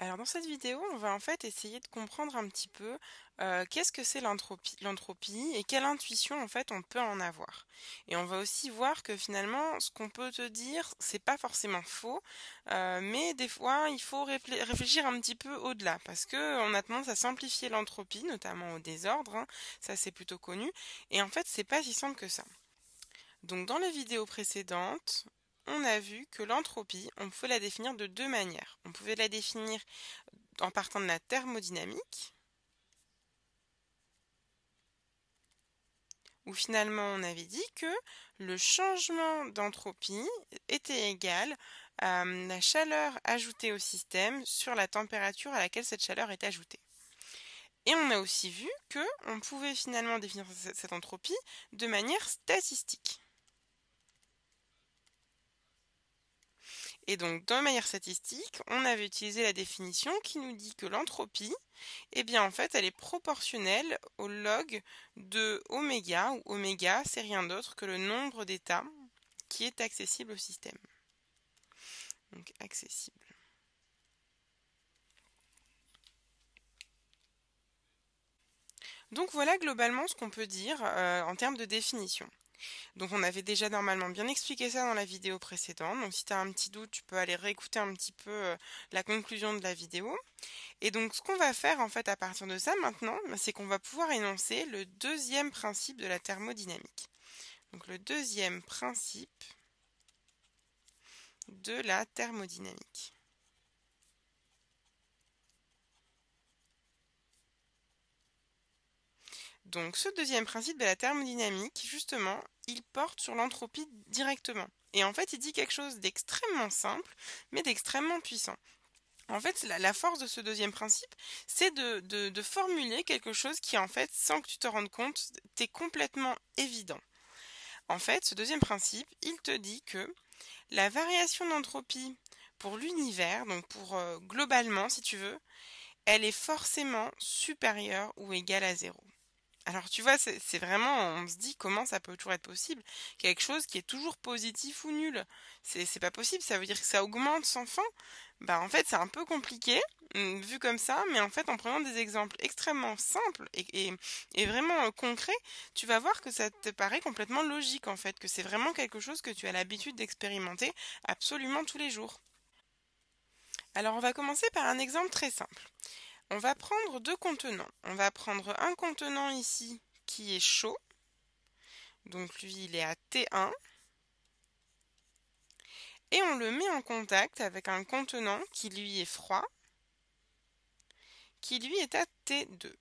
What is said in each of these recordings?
Alors dans cette vidéo, on va en fait essayer de comprendre un petit peu euh, qu'est-ce que c'est l'entropie, et quelle intuition en fait on peut en avoir. Et on va aussi voir que finalement ce qu'on peut te dire c'est pas forcément faux, euh, mais des fois il faut réfléchir un petit peu au-delà parce que on a tendance à simplifier l'entropie, notamment au désordre, hein. ça c'est plutôt connu, et en fait c'est pas si simple que ça. Donc dans les vidéos précédentes, on a vu que l'entropie, on pouvait la définir de deux manières. On pouvait la définir en partant de la thermodynamique, où finalement on avait dit que le changement d'entropie était égal à la chaleur ajoutée au système sur la température à laquelle cette chaleur est ajoutée. Et on a aussi vu que on pouvait finalement définir cette entropie de manière statistique. Et donc, dans manière statistique, on avait utilisé la définition qui nous dit que l'entropie, eh bien, en fait, elle est proportionnelle au log de oméga, où oméga, c'est rien d'autre que le nombre d'états qui est accessible au système. Donc, accessible. Donc voilà globalement ce qu'on peut dire euh, en termes de définition. Donc on avait déjà normalement bien expliqué ça dans la vidéo précédente. Donc si tu as un petit doute, tu peux aller réécouter un petit peu euh, la conclusion de la vidéo. Et donc ce qu'on va faire en fait à partir de ça maintenant, c'est qu'on va pouvoir énoncer le deuxième principe de la thermodynamique. Donc le deuxième principe de la thermodynamique. Donc ce deuxième principe de la thermodynamique, justement, il porte sur l'entropie directement. Et en fait, il dit quelque chose d'extrêmement simple, mais d'extrêmement puissant. En fait, la, force de ce deuxième principe, c'est de, formuler quelque chose qui, en fait, sans que tu te rendes compte, t'est complètement évident. En fait, ce deuxième principe, il te dit que la variation d'entropie pour l'univers, donc pour euh, globalement, si tu veux, elle est forcément supérieure ou égale à zéro. Alors tu vois, c'est vraiment, on se dit comment ça peut toujours être possible. Quelque chose qui est toujours positif ou nul. C'est pas possible, ça veut dire que ça augmente sans fin. Bah en fait c'est un peu compliqué, hum, vu comme ça, mais en fait en prenant des exemples extrêmement simples et, et, vraiment euh, concrets, tu vas voir que ça te paraît complètement logique en fait, que c'est vraiment quelque chose que tu as l'habitude d'expérimenter absolument tous les jours. Alors on va commencer par un exemple très simple. On va prendre deux contenants. On va prendre un contenant ici qui est chaud. Donc lui, il est à T1. Et on le met en contact avec un contenant qui lui est froid, qui lui est à T2.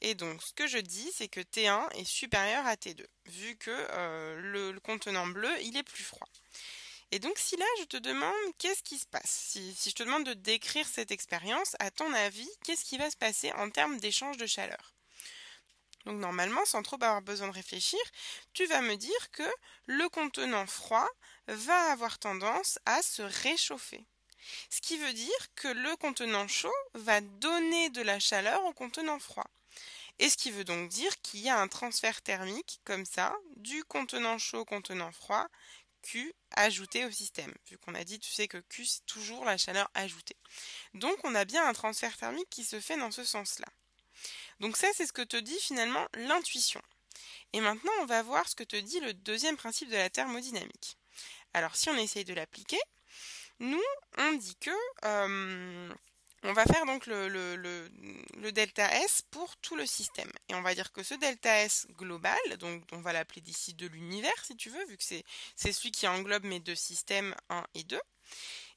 Et donc, ce que je dis, c'est que T1 est supérieur à T2, vu que euh, le contenant bleu, il est plus froid. Et donc si là je te demande qu'est-ce qui se passe, si, je te demande de décrire cette expérience, à ton avis, qu'est-ce qui va se passer en termes d'échange de chaleur? Donc normalement, sans trop avoir besoin de réfléchir, tu vas me dire que le contenant froid va avoir tendance à se réchauffer. Ce qui veut dire que le contenant chaud va donner de la chaleur au contenant froid. Et ce qui veut donc dire qu'il y a un transfert thermique comme ça, du contenant chaud au contenant froid, Q ajouté au système. Vu qu'on a dit, tu sais que Q, c'est toujours la chaleur ajoutée. Donc, on a bien un transfert thermique qui se fait dans ce sens-là. Donc ça, c'est ce que te dit finalement l'intuition. Et maintenant, on va voir ce que te dit le deuxième principe de la thermodynamique. Alors, si on essaye de l'appliquer, nous, on dit que euh, on va faire donc le, delta S pour tout le système. Et on va dire que ce delta S global, donc on va l'appeler d'ici de l'univers si tu veux, vu que c'est celui qui englobe mes deux systèmes 1 et 2,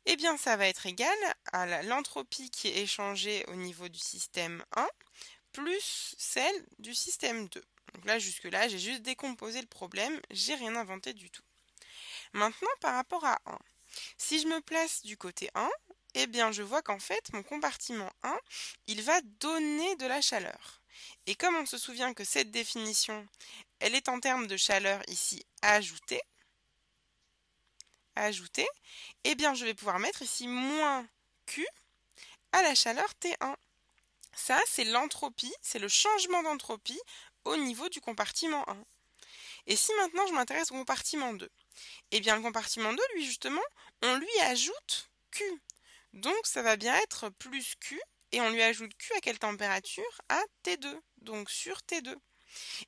eh bien ça va être égal à l'entropie qui est échangée au niveau du système 1 plus celle du système 2. Donc là jusque-là, j'ai juste décomposé le problème, j'ai rien inventé du tout. Maintenant par rapport à 1. Si je me place du côté 1, eh bien je vois qu'en fait mon compartiment 1, il va donner de la chaleur. Et comme on se souvient que cette définition, elle est en termes de chaleur ici ajoutée, ajoutée, eh bien je vais pouvoir mettre ici moins Q à la chaleur T1. Ça, c'est l'entropie, c'est le changement d'entropie au niveau du compartiment 1. Et si maintenant je m'intéresse au compartiment 2, eh bien le compartiment 2, lui justement, on lui ajoute Q. Donc ça va bien être plus Q, et on lui ajoute Q à quelle température? À T2, donc sur T2.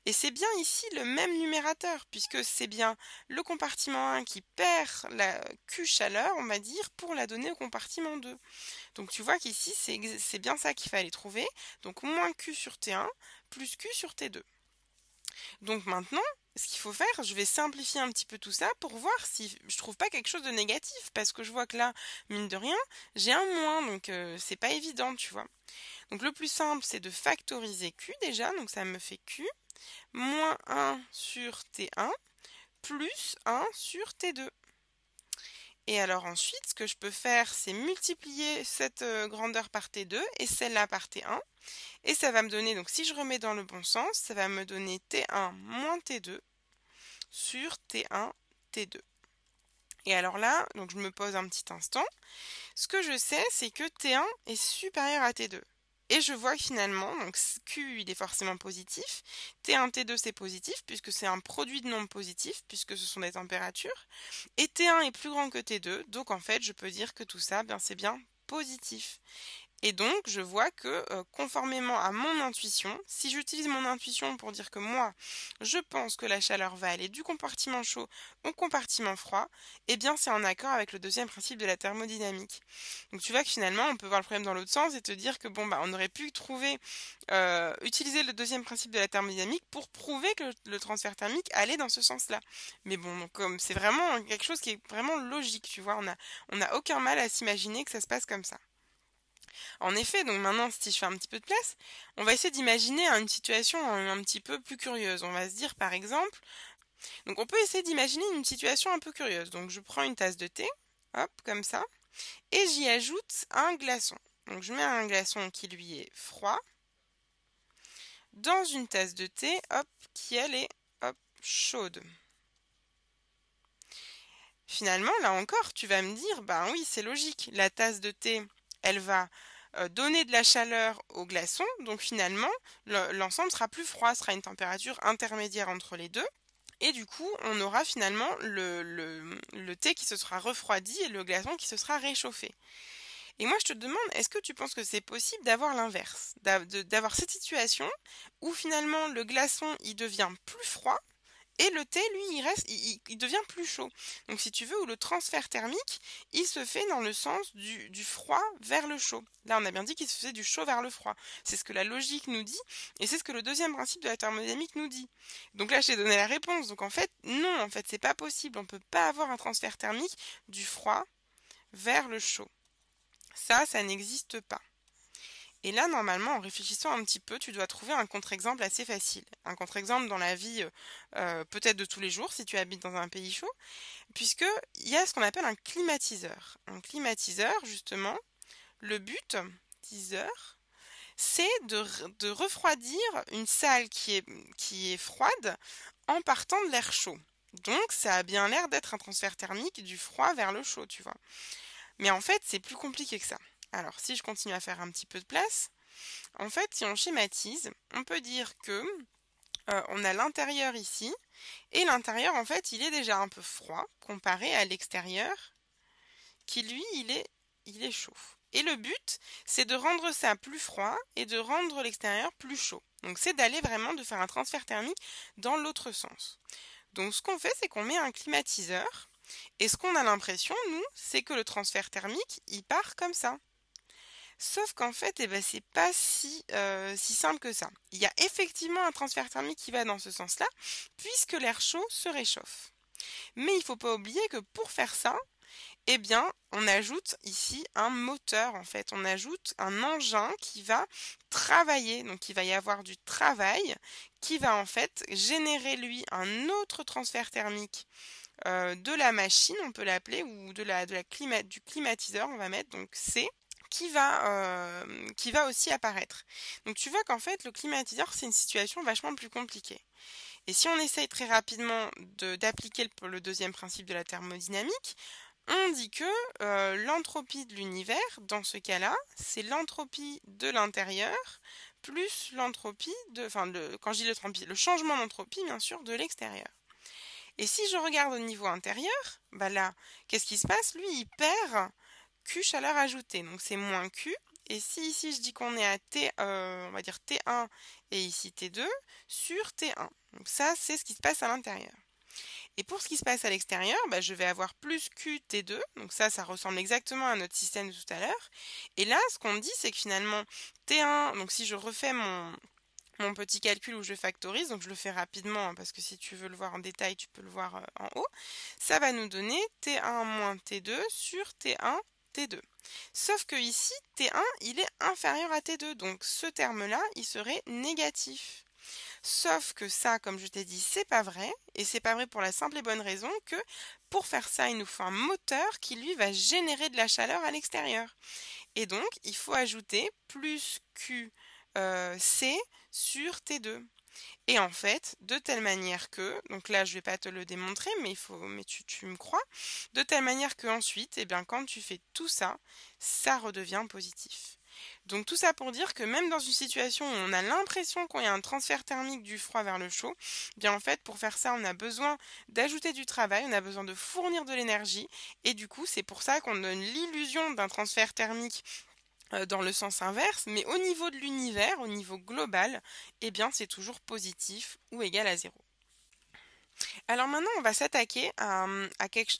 Et c'est bien ici le même numérateur, puisque c'est bien le compartiment 1 qui perd la Q chaleur, on va dire, pour la donner au compartiment 2. Donc tu vois qu'ici, c'est bien ça qu'il fallait trouver. Donc moins Q sur T1 plus Q sur T2. Donc maintenant, ce qu'il faut faire, je vais simplifier un petit peu tout ça pour voir si je trouve pas quelque chose de négatif, parce que je vois que là, mine de rien, j'ai un moins, donc euh, c'est pas évident, tu vois. Donc le plus simple, c'est de factoriser Q déjà, donc ça me fait Q, moins 1 sur T1, plus 1 sur T2. Et alors ensuite, ce que je peux faire, c'est multiplier cette euh, grandeur par T2 et celle-là par T1. Et ça va me donner, donc si je remets dans le bon sens, ça va me donner T1 moins T2 sur T1, T2. Et alors là, donc je me pose un petit instant. Ce que je sais, c'est que T1 est supérieur à T2. Et je vois finalement, donc Q il est forcément positif, T1, T2 c'est positif puisque c'est un produit de nombres positifs puisque ce sont des températures, et T1 est plus grand que T2, donc en fait je peux dire que tout ça, bien c'est bien positif. Et donc, je vois que, euh, conformément à mon intuition, si j'utilise mon intuition pour dire que moi, je pense que la chaleur va aller du compartiment chaud au compartiment froid, eh bien, c'est en accord avec le deuxième principe de la thermodynamique. Donc, tu vois que finalement, on peut voir le problème dans l'autre sens et te dire que, bon, bah, on aurait pu trouver, euh, utiliser le deuxième principe de la thermodynamique pour prouver que le, transfert thermique allait dans ce sens-là. Mais bon, comme c'est vraiment quelque chose qui est vraiment logique, tu vois, on a, on a aucun mal à s'imaginer que ça se passe comme ça. En effet, donc maintenant, si je fais un petit peu de place, on va essayer d'imaginer une situation un, petit peu plus curieuse. On va se dire, par exemple, donc on peut essayer d'imaginer une situation un peu curieuse. Donc je prends une tasse de thé, hop, comme ça, et j'y ajoute un glaçon. Donc je mets un glaçon qui lui est froid dans une tasse de thé, hop, qui elle est, hop, chaude. Finalement, là encore, tu vas me dire, ben oui, c'est logique, la tasse de thé, elle va euh, donner de la chaleur au glaçon, donc finalement l'ensemble sera plus froid, sera une température intermédiaire entre les deux. Et du coup, on aura finalement le, thé qui se sera refroidi et le glaçon qui se sera réchauffé. Et moi, je te demande, est-ce que tu penses que c'est possible d'avoir l'inverse D'avoir cette situation où finalement le glaçon, il devient plus froid et le thé, lui, il reste, il, devient plus chaud. Donc si tu veux, où le transfert thermique, il se fait dans le sens du, froid vers le chaud. Là, on a bien dit qu'il se faisait du chaud vers le froid. C'est ce que la logique nous dit, et c'est ce que le deuxième principe de la thermodynamique nous dit. Donc là, je t'ai donné la réponse. Donc en fait, non, en fait, c'est pas possible. On peut pas avoir un transfert thermique du froid vers le chaud. Ça, ça n'existe pas. Et là, normalement, en réfléchissant un petit peu, tu dois trouver un contre-exemple assez facile. Un contre-exemple dans la vie euh, peut-être de tous les jours, si tu habites dans un pays chaud, puisqu'il y a ce qu'on appelle un climatiseur. Un climatiseur, justement, le but, c'est de, refroidir une salle qui est froide en partant de l'air chaud. Donc, ça a bien l'air d'être un transfert thermique du froid vers le chaud, tu vois. Mais en fait, c'est plus compliqué que ça. Alors, si je continue à faire un petit peu de place, en fait, si on schématise, on peut dire que euh, on a l'intérieur ici, et l'intérieur, en fait, il est déjà un peu froid comparé à l'extérieur, qui lui, il est, il est chaud. Et le but, c'est de rendre ça plus froid et de rendre l'extérieur plus chaud. Donc c'est d'aller vraiment de faire un transfert thermique dans l'autre sens. Donc ce qu'on fait, c'est qu'on met un climatiseur. Et ce qu'on a l'impression, nous, c'est que le transfert thermique, il part comme ça. Sauf qu'en fait, eh ben, c'est pas si, euh, si simple que ça. Il y a effectivement un transfert thermique qui va dans ce sens-là, puisque l'air chaud se réchauffe. Mais il ne faut pas oublier que pour faire ça, eh bien, on ajoute ici un moteur, en fait. On ajoute un engin qui va travailler. Donc, il va y avoir du travail qui va, en fait, générer, lui, un autre transfert thermique euh, de la machine, on peut l'appeler, ou de la, du climatiseur, on va mettre donc C qui va, euh, qui va aussi apparaître. Donc tu vois qu'en fait, le climatiseur, c'est une situation vachement plus compliquée. Et si on essaye très rapidement d'appliquer le, deuxième principe de la thermodynamique, on dit que euh, l'entropie de l'univers, dans ce cas-là, c'est l'entropie de l'intérieur plus l'entropie de, enfin, quand je dis l'entropie, le changement d'entropie, bien sûr, de l'extérieur. Et si je regarde au niveau intérieur, bah là, qu'est-ce qui se passe? Lui, il perd Q chaleur ajoutée. Donc c'est moins Q. Et si ici je dis qu'on est à T, euh, on va dire T1 et ici T2 sur T1. Donc ça c'est ce qui se passe à l'intérieur. Et pour ce qui se passe à l'extérieur, bah, je vais avoir plus Q T2. Donc ça, ça ressemble exactement à notre système de tout à l'heure. Et là, ce qu'on dit, c'est que finalement, T1, donc si je refais mon, mon petit calcul où je factorise, donc je le fais rapidement hein, parce que si tu veux le voir en détail, tu peux le voir euh, en haut, ça va nous donner T1 moins T2 sur T1 T2. Sauf que ici, T1, il est inférieur à T2, donc ce terme-là, il serait négatif. Sauf que ça, comme je t'ai dit, c'est pas vrai, et c'est pas vrai pour la simple et bonne raison que pour faire ça, il nous faut un moteur qui lui va générer de la chaleur à l'extérieur. Et donc, il faut ajouter plus QC euh, sur T2. Et en fait, de telle manière que, donc là je vais pas te le démontrer, mais faut, mais tu, me crois, de telle manière que ensuite, eh bien quand tu fais tout ça, ça redevient positif. Donc tout ça pour dire que même dans une situation où on a l'impression qu'il y a un transfert thermique du froid vers le chaud, eh bien en fait pour faire ça on a besoin d'ajouter du travail, on a besoin de fournir de l'énergie et du coup c'est pour ça qu'on donne l'illusion d'un transfert thermique dans le sens inverse, mais au niveau de l'univers, au niveau global, eh bien c'est toujours positif ou égal à zéro. Alors maintenant, on va s'attaquer à,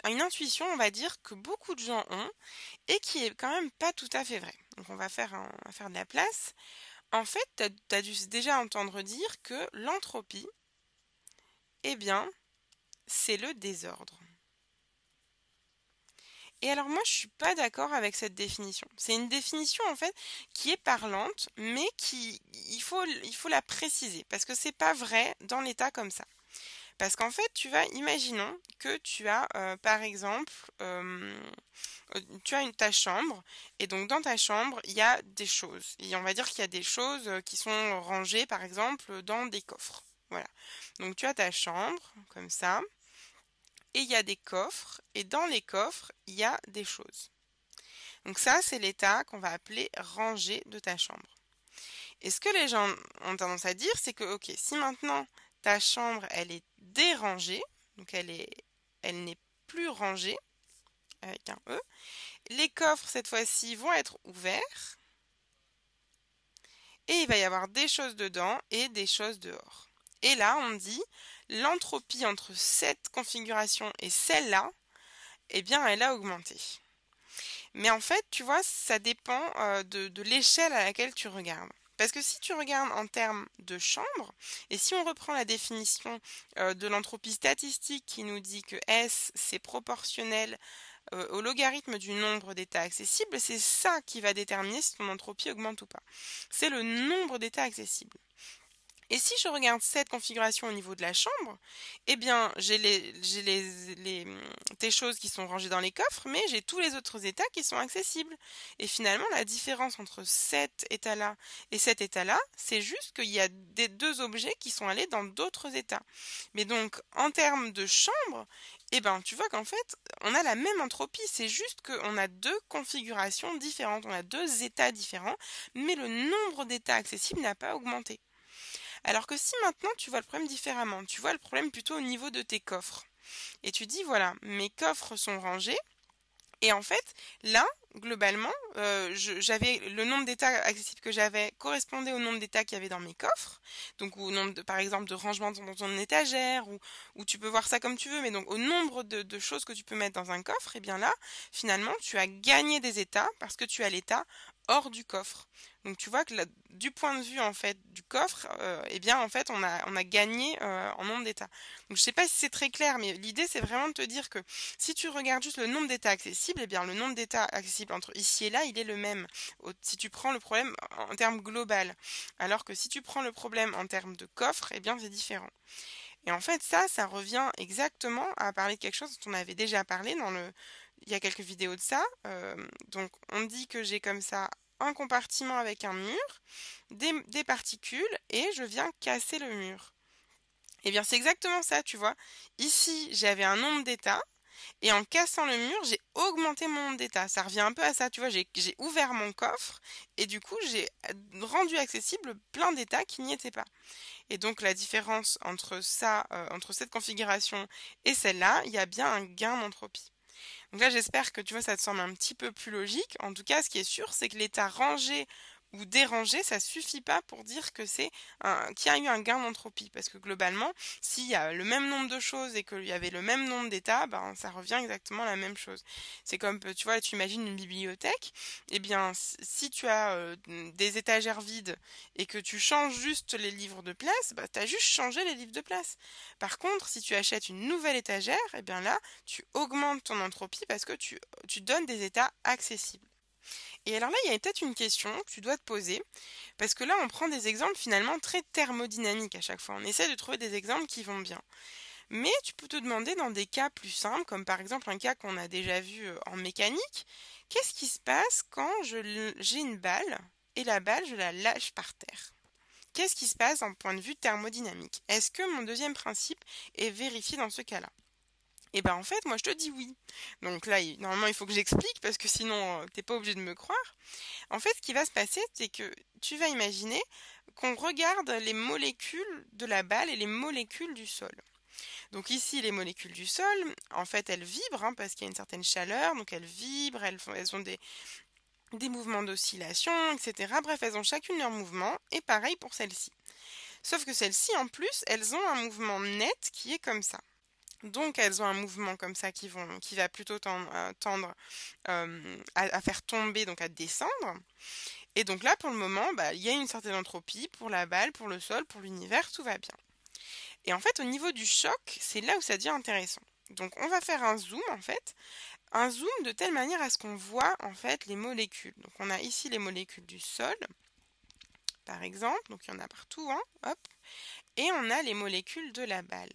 une intuition, on va dire, que beaucoup de gens ont et qui est quand même pas tout à fait vrai. Donc on va faire, faire de la place. En fait, tu as, dû déjà entendre dire que l'entropie, eh bien, c'est le désordre. Et alors moi je suis pas d'accord avec cette définition. C'est une définition en fait qui est parlante, mais qui il faut il faut la préciser parce que c'est pas vrai dans l'état comme ça. Parce qu'en fait, tu vas, imaginons que tu as, euh, par exemple, euh, euh, tu as une, ta chambre, et donc dans ta chambre, il y a des choses. Et on va dire qu'il y a des choses qui sont rangées, par exemple, dans des coffres. Voilà. Donc tu as ta chambre, comme ça et il y a des coffres, et dans les coffres, il y a des choses. Donc ça, c'est l'état qu'on va appeler rangé de ta chambre. Et ce que les gens ont tendance à dire, c'est que, ok, si maintenant ta chambre, elle est dérangée, donc elle elle n'est plus rangée, avec un E, les coffres, cette fois-ci, vont être ouverts, et il va y avoir des choses dedans et des choses dehors. Et là, on dit, l'entropie entre cette configuration et celle-là, eh bien, elle a augmenté. Mais en fait, tu vois, ça dépend euh, de, l'échelle à laquelle tu regardes. Parce que si tu regardes en termes de chambre, et si on reprend la définition euh, de l'entropie statistique qui nous dit que S, c'est proportionnel euh, au logarithme du nombre d'états accessibles, c'est ça qui va déterminer si ton entropie augmente ou pas. C'est le nombre d'états accessibles. Et si je regarde cette configuration au niveau de la chambre, eh bien, j'ai les, choses qui sont rangées dans les coffres, mais j'ai tous les autres états qui sont accessibles. Et finalement, la différence entre cet état-là et cet état-là, c'est juste qu'il y a des deux objets qui sont allés dans d'autres états. Mais donc, en termes de chambre, eh ben, tu vois qu'en fait, on a la même entropie, c'est juste qu'on a deux configurations différentes, on a deux états différents, mais le nombre d'états accessibles n'a pas augmenté. Alors que si maintenant tu vois le problème différemment, tu vois le problème plutôt au niveau de tes coffres. Et tu dis voilà, mes coffres sont rangés. Et en fait, là, globalement, euh, j'avais le nombre d'états accessibles que j'avais correspondait au nombre d'états qu'il y avait dans mes coffres. Donc au nombre par exemple, de rangements dans ton étagère, ou, tu peux voir ça comme tu veux, mais donc au nombre de, de choses que tu peux mettre dans un coffre, et eh bien là, finalement, tu as gagné des états parce que tu as l'état hors du coffre. Donc tu vois que du point de vue en fait du coffre, euh, eh bien en fait on a on a gagné euh, en nombre d'états. Donc je sais pas si c'est très clair, mais l'idée c'est vraiment de te dire que si tu regardes juste le nombre d'états accessibles, eh bien le nombre d'états accessibles entre ici et là il est le même. si tu prends le problème en termes global, alors que si tu prends le problème en termes de coffre, eh bien c'est différent. Et en fait ça, ça revient exactement à parler de quelque chose dont on avait déjà parlé dans le il y a quelques vidéos de ça. Euh, donc on dit que j'ai comme ça un compartiment avec un mur, des, particules, et je viens casser le mur. Eh bien c'est exactement ça, tu vois. Ici, j'avais un nombre d'états, et en cassant le mur, j'ai augmenté mon nombre d'états. Ça revient un peu à ça, tu vois, j'ai ouvert mon coffre, et du coup, j'ai rendu accessible plein d'états qui n'y étaient pas. Et donc la différence entre ça, euh, entre cette configuration et celle-là, il y a bien un gain d'entropie. Donc là, j'espère que tu vois, ça te semble un petit peu plus logique. En tout cas, ce qui est sûr, c'est que l'état rangé ou dérangé, ça suffit pas pour dire que c'est qu'il y a eu un gain d'entropie. Parce que globalement, s'il y a le même nombre de choses et qu'il y avait le même nombre d'états, ben, ça revient exactement la même chose. C'est comme, tu vois, tu imagines une bibliothèque, et eh bien, si tu as euh, des étagères vides et que tu changes juste les livres de place, ben, tu as juste changé les livres de place. Par contre, si tu achètes une nouvelle étagère, et eh bien là, tu augmentes ton entropie parce que tu, tu donnes des états accessibles. Et alors là, il y a peut-être une question que tu dois te poser, parce que là, on prend des exemples finalement très thermodynamiques à chaque fois. On essaie de trouver des exemples qui vont bien. Mais tu peux te demander dans des cas plus simples, comme par exemple un cas qu'on a déjà vu euh, en mécanique, qu'est-ce qui se passe quand j'ai une balle et la balle, je la lâche par terre? Qu'est-ce qui se passe d'un point de vue thermodynamique? Est-ce que mon deuxième principe est vérifié dans ce cas-là? Et eh ben en fait, moi je te dis oui. Donc là, normalement, il faut que j'explique parce que sinon, euh, t'es pas obligé de me croire. En fait, ce qui va se passer, c'est que tu vas imaginer qu'on regarde les molécules de la balle et les molécules du sol. Donc ici, les molécules du sol, en fait, elles vibrent hein, parce qu'il y a une certaine chaleur, donc elles vibrent, elles, ont des, des mouvements d'oscillation, etc. Bref, elles ont chacune leur mouvement, et pareil pour celles-ci. Sauf que celles-ci, en plus, elles ont un mouvement net qui est comme ça. Donc elles ont un mouvement comme ça qui, va plutôt euh, tendre, euh, à, faire tomber, donc à descendre. Et donc là, pour le moment, bah, il y a une certaine entropie pour la balle, pour le sol, pour l'univers, tout va bien. Et en fait, au niveau du choc, c'est là où ça devient intéressant. Donc on va faire un zoom en fait, un zoom de telle manière à ce qu'on voit en fait les molécules. Donc on a ici les molécules du sol, par exemple, donc il y en a partout, hein, hop, et on a les molécules de la balle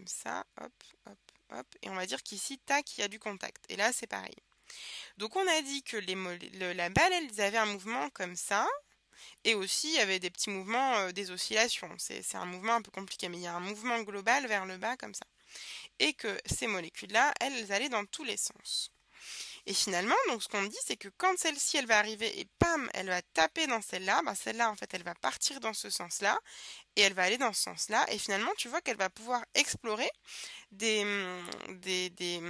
comme ça, hop, hop, hop. Et on va dire qu'ici, tac, il y a du contact. Et là, c'est pareil. Donc on a dit que la balle, elles avaient un mouvement comme ça. Et aussi, il y avait des petits mouvements, euh, des oscillations. C'est un mouvement un peu compliqué, mais il y a un mouvement global vers le bas comme ça. Et que ces molécules-là, elles allaient dans tous les sens. Et finalement, donc ce qu'on dit, c'est que quand celle-ci, elle va arriver et pam, elle va taper dans celle-là, ben celle-là, en fait, elle va partir dans ce sens-là et elle va aller dans ce sens-là. Et finalement, tu vois qu'elle va pouvoir explorer des, des, des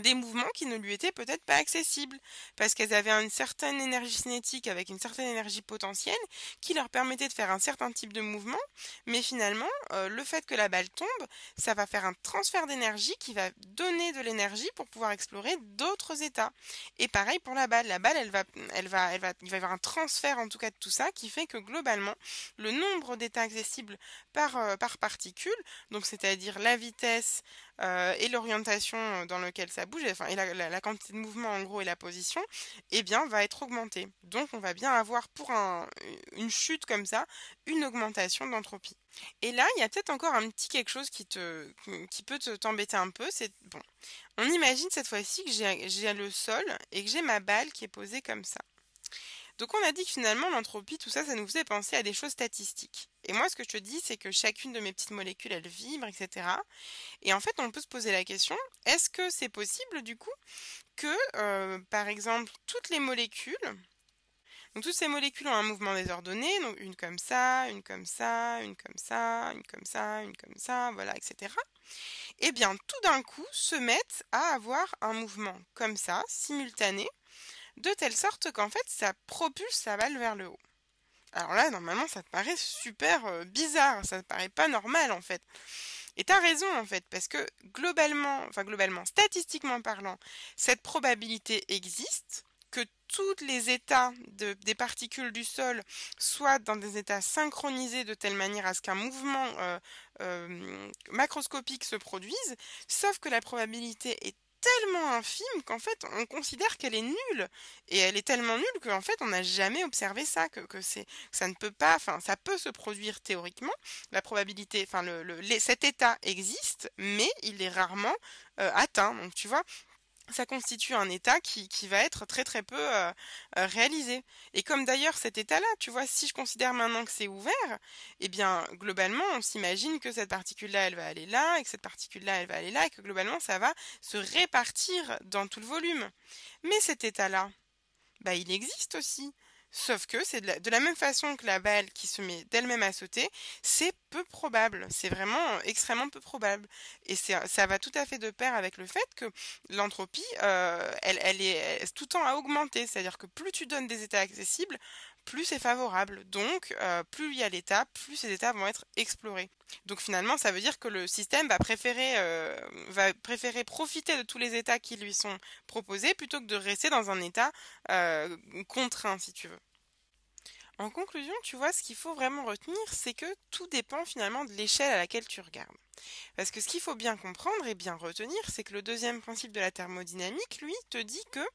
des mouvements qui ne lui étaient peut-être pas accessibles, parce qu'elles avaient une certaine énergie cinétique avec une certaine énergie potentielle qui leur permettait de faire un certain type de mouvement, mais finalement, euh, le fait que la balle tombe, ça va faire un transfert d'énergie qui va donner de l'énergie pour pouvoir explorer d'autres états. Et pareil pour la balle, la balle, elle va, elle va, elle va, il va y avoir un transfert en tout cas de tout ça qui fait que globalement, le nombre d'états accessibles par, euh, par particule, donc c'est-à-dire la vitesse, euh, et l'orientation dans laquelle ça bouge, enfin, et la, quantité de mouvement en gros et la position, eh bien, va être augmentée. Donc, on va bien avoir pour une chute comme ça, une augmentation d'entropie. Et là, il y a peut-être encore un petit quelque chose qui peut t'embêter un peu. C'est bon. On imagine cette fois-ci que j'ai le sol et que j'ai ma balle qui est posée comme ça. Donc on a dit que finalement l'entropie, tout ça, ça nous faisait penser à des choses statistiques. Et moi ce que je te dis, c'est que chacune de mes petites molécules, elles vibrent, etc. Et en fait, on peut se poser la question, est-ce que c'est possible du coup que, euh, par exemple, toutes les molécules, donc toutes ces molécules ont un mouvement désordonné, donc une comme ça, une comme ça, une comme ça, une comme ça, une comme ça, voilà, etc. Eh bien, tout d'un coup, se mettent à avoir un mouvement comme ça, simultané, de telle sorte qu'en fait ça propulse sa balle vers le haut. Alors là, normalement, ça te paraît super euh, bizarre, ça te paraît pas normal en fait. Et tu as raison en fait, parce que globalement, enfin globalement, statistiquement parlant, cette probabilité existe que tous les états des particules du sol soient dans des états synchronisés de telle manière à ce qu'un mouvement euh, euh, macroscopique se produise, sauf que la probabilité est tellement infime qu'en fait on considère qu'elle est nulle. Et elle est tellement nulle qu'en fait on n'a jamais observé ça que, que c'est ça ne peut pas enfin ça peut se produire théoriquement. La probabilité enfin le, cet état existe mais il est rarement euh, atteint. Donc tu vois ça constitue un état qui, va être très très peu euh, euh, réalisé. Et comme d'ailleurs cet état-là, tu vois, si je considère maintenant que c'est ouvert, eh bien globalement on s'imagine que cette particule-là elle va aller là, et que cette particule-là elle va aller là, et que globalement ça va se répartir dans tout le volume. Mais cet état-là, bah il existe aussi. Sauf que c'est de, la même façon que la balle qui se met d'elle-même à sauter, c'est peu probable. C'est vraiment extrêmement peu probable. Et ça va tout à fait de pair avec le fait que l'entropie, euh, elle, elle, est tout le temps à augmenter. C'est-à-dire que plus tu donnes des états accessibles, plus c'est favorable. Donc, euh, plus il y a l'état, plus ces états vont être explorés. Donc finalement, ça veut dire que le système va préférer, euh, profiter de tous les états qui lui sont proposés plutôt que de rester dans un état euh, contraint, si tu veux. En conclusion, tu vois, ce qu'il faut vraiment retenir, c'est que tout dépend finalement de l'échelle à laquelle tu regardes. Parce que ce qu'il faut bien comprendre et bien retenir, c'est que le deuxième principe de la thermodynamique, lui, te dit que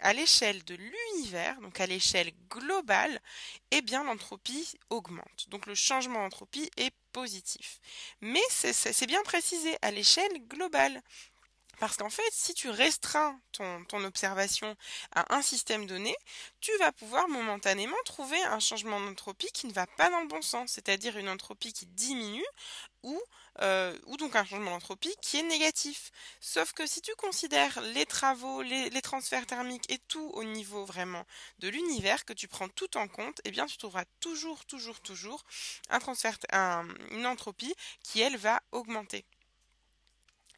à l'échelle de l'univers, donc à l'échelle globale, eh bien l'entropie augmente. Donc le changement d'entropie est positif. Mais c'est bien précisé à l'échelle globale. Parce qu'en fait, si tu restreins ton, observation à un système donné, tu vas pouvoir momentanément trouver un changement d'entropie qui ne va pas dans le bon sens, c'est-à-dire une entropie qui diminue ou, euh, donc un changement d'entropie qui est négatif. Sauf que si tu considères les travaux, les, transferts thermiques et tout au niveau vraiment de l'univers, que tu prends tout en compte, eh bien tu trouveras toujours, toujours, toujours une entropie qui, elle, va augmenter.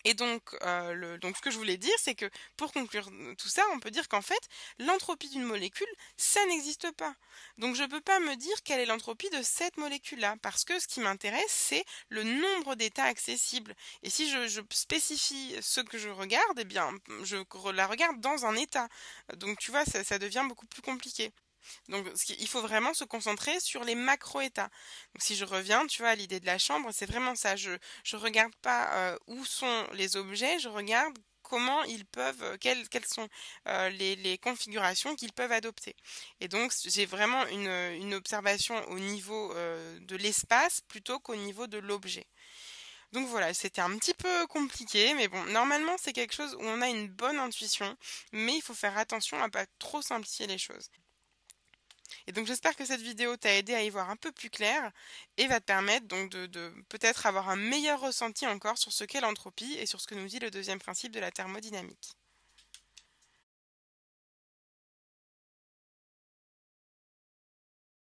Et donc, euh, donc ce que je voulais dire, c'est que pour conclure tout ça, on peut dire qu'en fait, l'entropie d'une molécule, ça n'existe pas. Donc je ne peux pas me dire quelle est l'entropie de cette molécule-là, parce que ce qui m'intéresse, c'est le nombre d'états accessibles. Et si je, spécifie ce que je regarde, eh bien, je la regarde dans un état. Donc tu vois, ça devient beaucoup plus compliqué. Donc il faut vraiment se concentrer sur les macro-états. Donc si je reviens, tu vois, à l'idée de la chambre, c'est vraiment ça. Je ne regarde pas euh, où sont les objets, je regarde comment ils peuvent, euh, quelles, sont euh, les, configurations qu'ils peuvent adopter. Et donc j'ai vraiment une, observation au niveau de l'espace plutôt qu'au niveau de l'objet. Donc voilà, c'était un petit peu compliqué, mais bon, normalement c'est quelque chose où on a une bonne intuition, mais il faut faire attention à pas trop simplifier les choses. Et donc j'espère que cette vidéo t'a aidé à y voir un peu plus clair et va te permettre donc de, de peut-être avoir un meilleur ressenti encore sur ce qu'est l'entropie et sur ce que nous dit le deuxième principe de la thermodynamique.